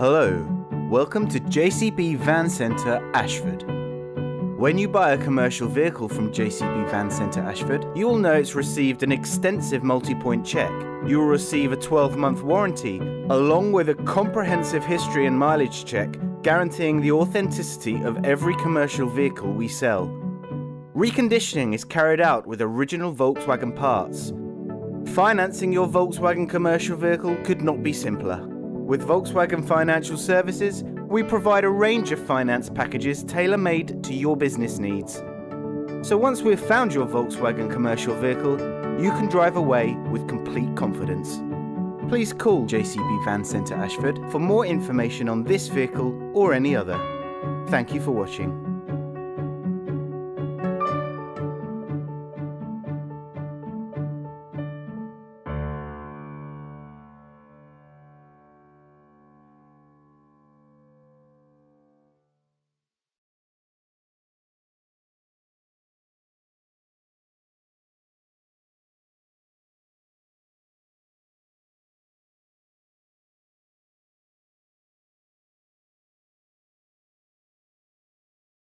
Hello, welcome to JCB Van Centre Ashford. When you buy a commercial vehicle from JCB Van Centre Ashford, you will know it's received an extensive multi point check. You will receive a 12 month warranty, along with a comprehensive history and mileage check guaranteeing the authenticity of every commercial vehicle we sell. Reconditioning is carried out with original Volkswagen parts. Financing your Volkswagen commercial vehicle could not be simpler. With Volkswagen Financial Services, we provide a range of finance packages tailor made to your business needs. So once we've found your Volkswagen commercial vehicle, you can drive away with complete confidence. Please call JCB Van Centre Ashford for more information on this vehicle or any other. Thank you for watching.